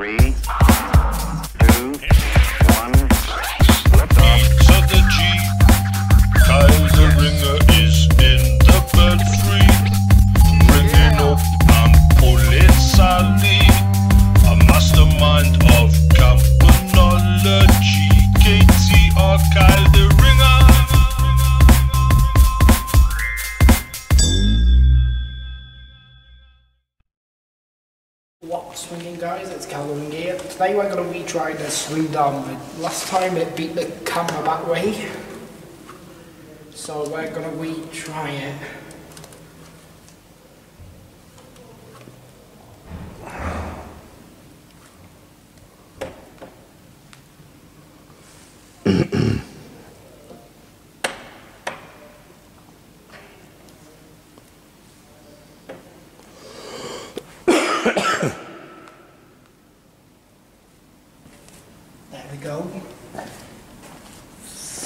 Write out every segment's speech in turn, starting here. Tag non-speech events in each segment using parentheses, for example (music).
Three, two, Today we're going to retry the swing down. Last time it beat the camera battery. So we're going to retry it.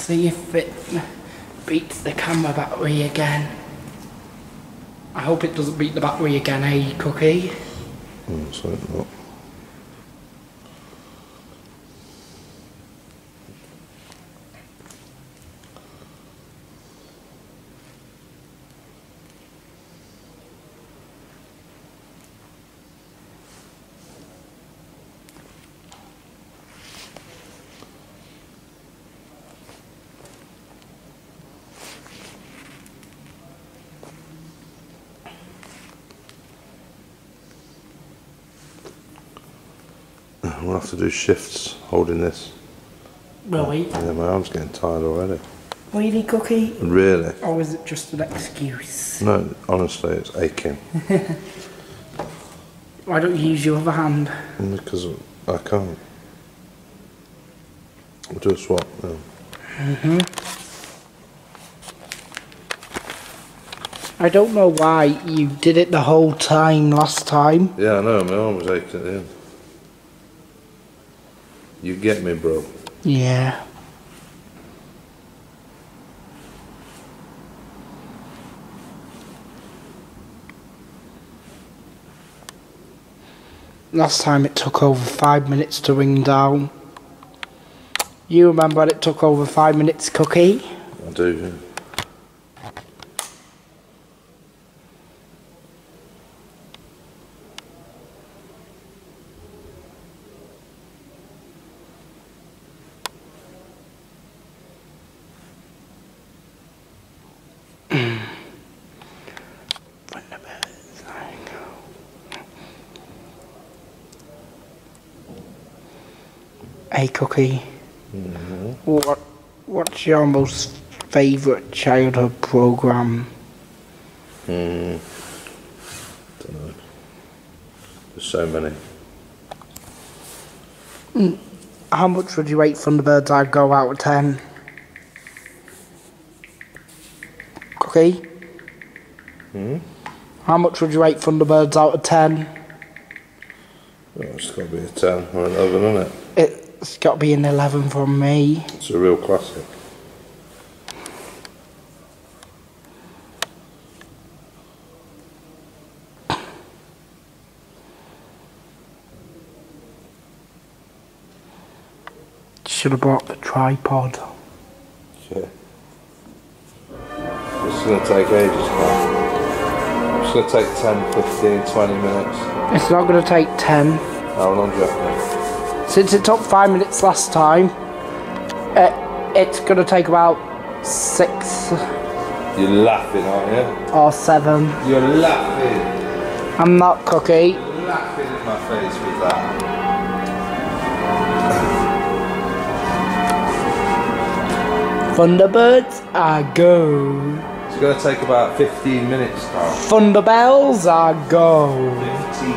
See if it beats the camera battery again. I hope it doesn't beat the battery again, eh, Cookie? Mm, not. We'll have to do shifts holding this. Really? Yeah, my arm's getting tired already. Really, Cookie? Really? Or is it just an excuse? No, honestly, it's aching. (laughs) Why don't you use your other hand? Mm, because I can't. We'll do a swap now. Mm-hmm. I don't know why you did it the whole time last time. Yeah, I know, my arm was aching at the end. You get me, bro. Yeah. Last time it took over five minutes to ring down. You remember when it took over five minutes, Cookie? I do, Hey, Cookie. What What's your most favourite childhood program? Mm. Don't know. There's so many. How much would you rate Thunderbirds? I'd go out of ten. Cookie. Hmm? How much would you rate Thunderbirds out of ten? Well, it's got to be a 10 or an 11, isn't it? It's got to be an eleven from me. It's a real classic. Should have brought the tripod. Yeah. This is going to take ages, man. It's going to take 10, 15, 20 minutes. It's not going to take ten. How long do you reckon? Since it took five minutes last time, it, it's going to take about six You're laughing, aren't you? or seven. you? You're laughing. I'm not Cookie. You're laughing in my face with that. Thunderbirds are go. It's going to take about 15 minutes, Carl. Thunderbells are go. 15.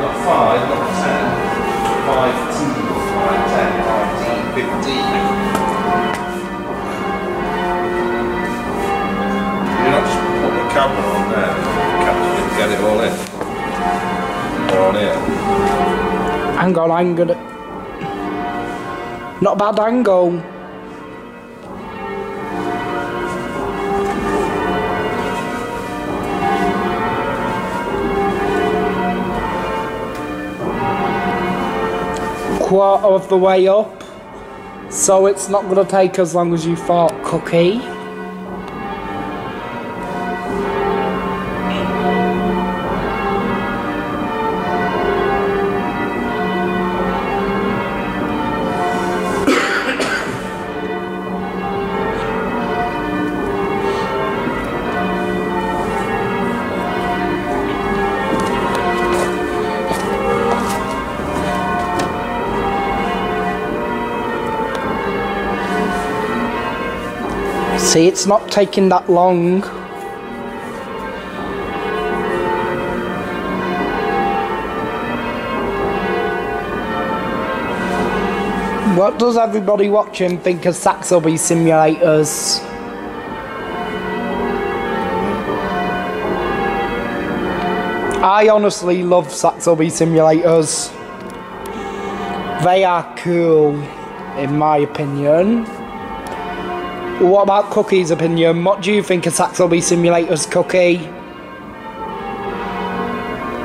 Not 5, not 10. 15, 5, 10, 15, 15. You're not putting the camera on there. Capture get it all in. Or on here. Hang on, I'm gonna. Not bad angle. Quarter of the way up. So it's not going to take as long as you thought, Cookie. See, it's not taking that long. What does everybody watching think of Saxilby simulators? I honestly love Saxilby simulators. They are cool, in my opinion. What about Cookie's opinion? What do you think of Saxilby Simulators, Cookie?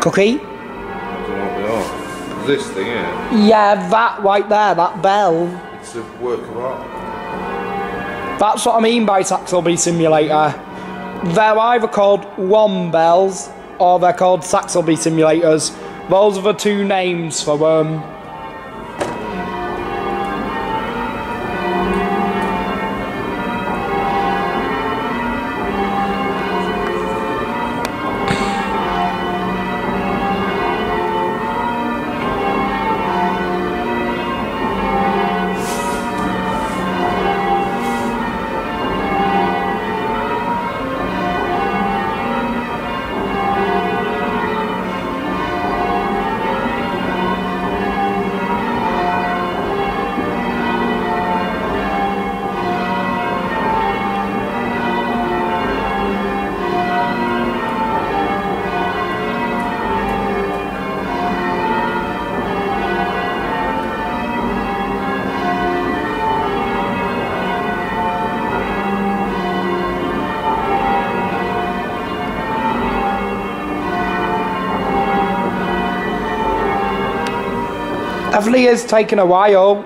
Cookie? I don't know what they are. This thing here, Yeah, that right there, that bell. it's a work of art. That's what I mean by Saxilby Simulator. They're either called one bells or they're called Saxilby Simulators. Those are the two names for them. Definitely is taking a while.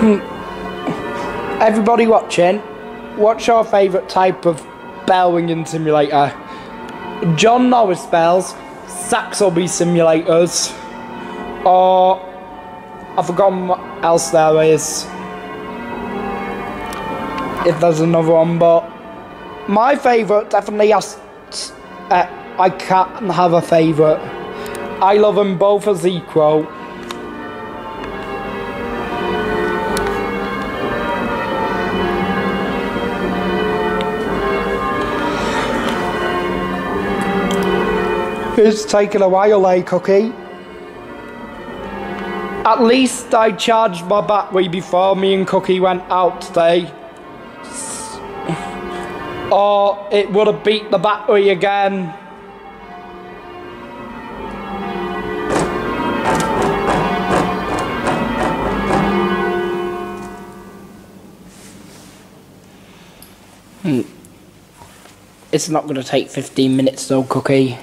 Hmm. Everybody watching, what's your favourite type of bell ringing simulator? John Norris bells, Saxilby simulators, or I've forgotten what else there is. If there's another one, but my favourite definitely has. Uh, I can't have a favourite. I love them both as equal. It's taken a while, eh, Cookie? At least I charged my battery before me and Cookie went out today. Or it would have beat the battery again. It's not going to take 15 minutes though, Cookie.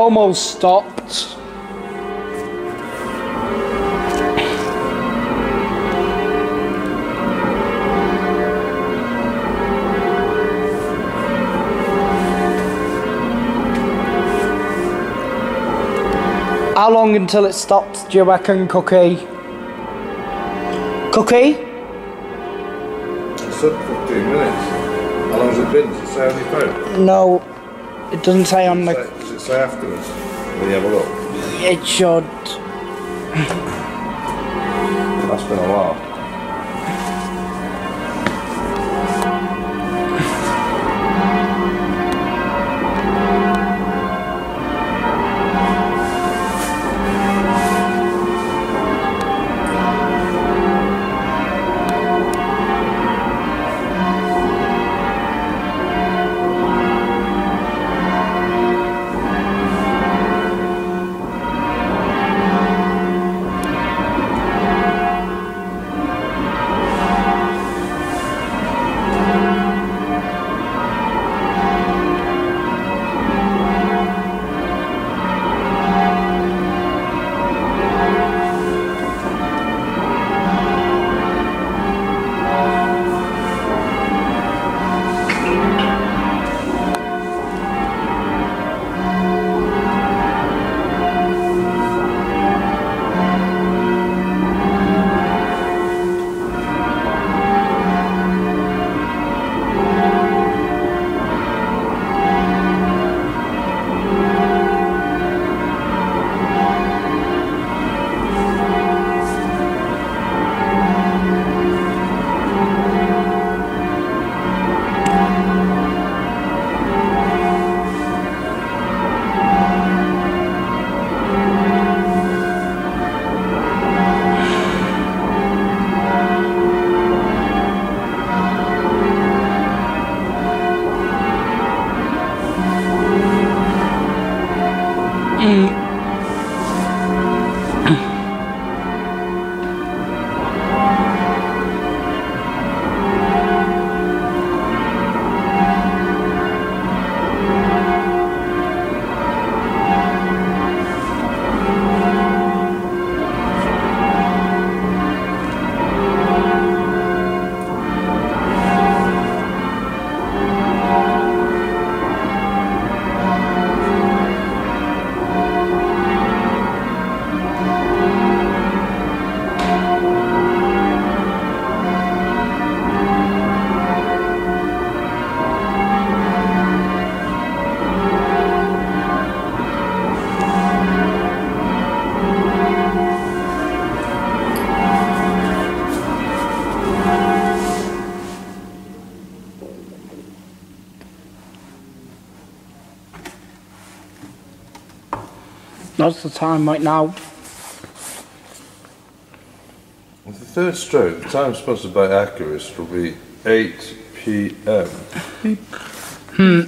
Almost stopped. How long until it stops, do you reckon, Cookie? Cookie? It's up 15 minutes. How long's it been? Does it say on your phone? No, it doesn't say on the. Say- Does it say afterwards? When you have a look? It should. That's been a while. That's the time right now. With the third stroke, the time sponsored by be will be 8 p.m. Hmm.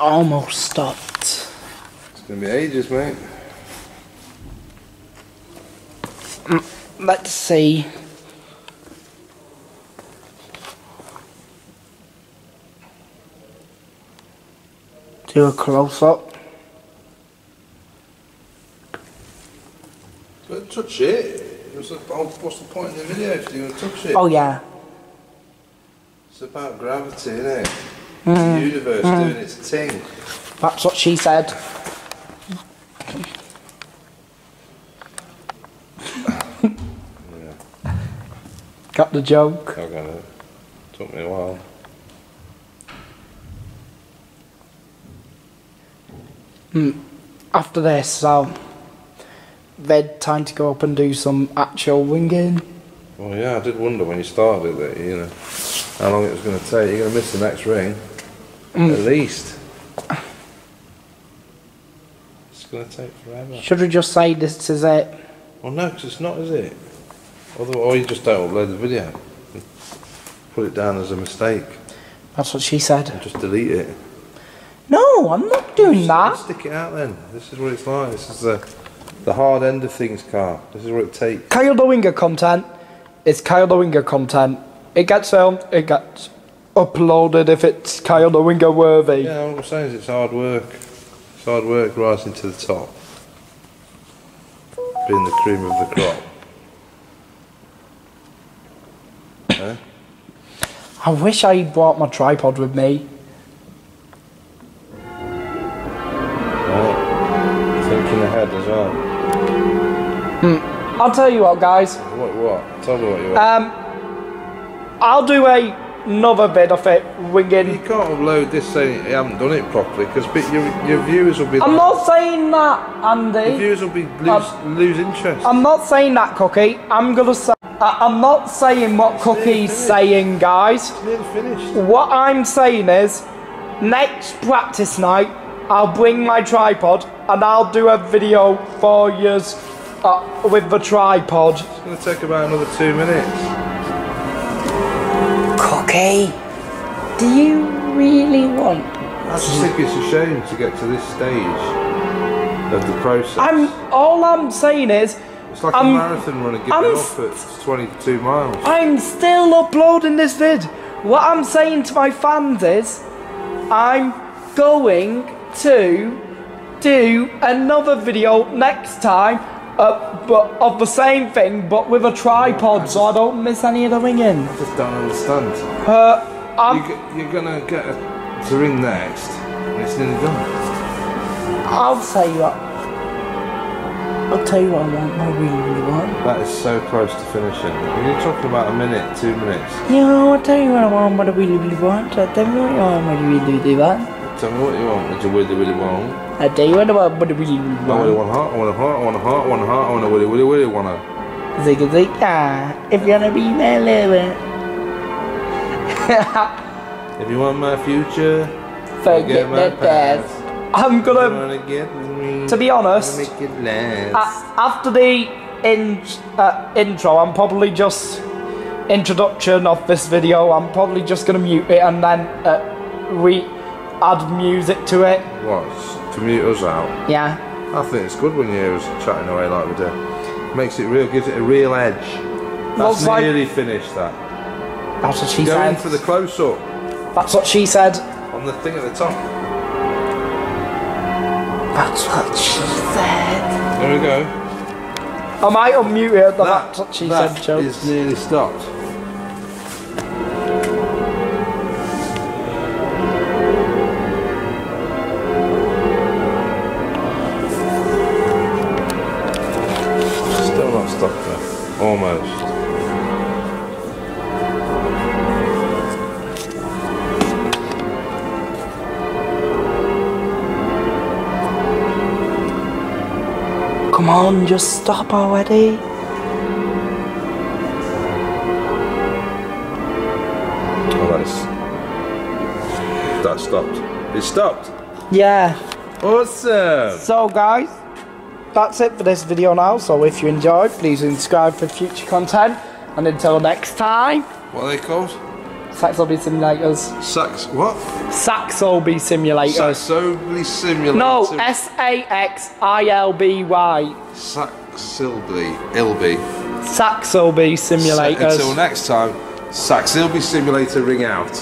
Almost stopped. It's going to be ages, mate. Hmm, let's see. Do a close up. But touch it. It was a, oh, what's the point in the video if you touch it? Oh yeah. It's about gravity, isn't it? The mm. universe mm. doing its thing. That's what she said. (laughs) Got the joke. I got it. Took me a while. Hmm. After this, so they'd time to go up and do some actual winging. Well, yeah, I did wonder when you started that, you know, how long it was going to take. You're going to miss the next ring. Hmm. At least. It's going to take forever. Should we just say this is it? Well, no, because it's not, is it? Otherwise, or you just don't upload the video. Put it down as a mistake That's what she said. and just delete it. No, I'm not doing that. Stick it out then. This is what it's like. This is the, the hard end of things, Carl. This is what it takes. Kyle the Ringer content is Kyle the Ringer content. It gets filmed, it gets uploaded if it's Kyle the Ringer worthy. Yeah, all I'm saying is it's hard work. It's hard work rising to the top. Being the cream of the crop. Eh? I wish I brought my tripod with me. I'll tell you what, guys. What, what? Tell me what you want. Um, I'll do a, another bit of it winging. you can't upload this saying you haven't done it properly because your, your viewers will be I'm not saying that, your Andy. viewers will be lose, lose interest. I'm not saying that, Cookie. I'm gonna say. I- I'm not saying what Cookie's saying, guys. It's nearly finished. What I'm saying is, next practice night, I'll bring my tripod and I'll do a video for yous uh, with the tripod. It's going to take about another two minutes. Cookie, do you really want? I just think it's a shame to get to this stage of the process. I'm. All I'm saying is, it's like I'm- a marathon runner giving I'm up at 22 miles. I'm still uploading this vid. What I'm saying to my fans is, I'm going to do another video next time, uh, but of the same thing, but with a tripod, so I don't miss any of the ringing. I just don't understand. Uh, you, you're going to get a, to ring next, and it's nearly done. I'll tell you what. I'll tell you what I want. I really, really want. That is so close to finishing. You're talking about a minute, two minutes. Yeah, I'll tell you what I want. What I really, really want. I'll tell you what I want. What I really, really want. Tell me what you want. What you really, really want. I'll tell you what I want. What I really, really I really want. want heart. I want a heart. I want a heart. I want a heart. I want a willy, willy, willy. Want a. Zigga zigga. If you're gonna be my lover, (laughs) If you want my future, forget my the past. I'm you gonna. wanna get with me. To be honest, Make it last. a- after the in, uh, intro, I'm probably just introduction of this video. I'm probably just gonna mute it and then uh, we add music to it. What? To mute us out. Yeah. I think it's good when you hear us chatting away like we do. Makes it real, gives it a real edge. That's Looks like- nearly finished that. That's what she Go in said. for the close up That's what she said. on the thing at the top. That's what she said. There we go. Am I might unmute it. That, that's what she that said. Jokes. is nearly stopped. On, just stop already. Oh, that is. That stopped. It stopped. Yeah. Awesome. So guys, that's it for this video now. So if you enjoyed, please subscribe for future content. And until next time, What are they called? Saxilby Simulators. Sax. What? Saxilby Simulators. Saxobly simulator. No, S A X I L B Y. Saxilby. Ilby. Saxilby Simulators. Until next time, Saxilby Simulator ring out.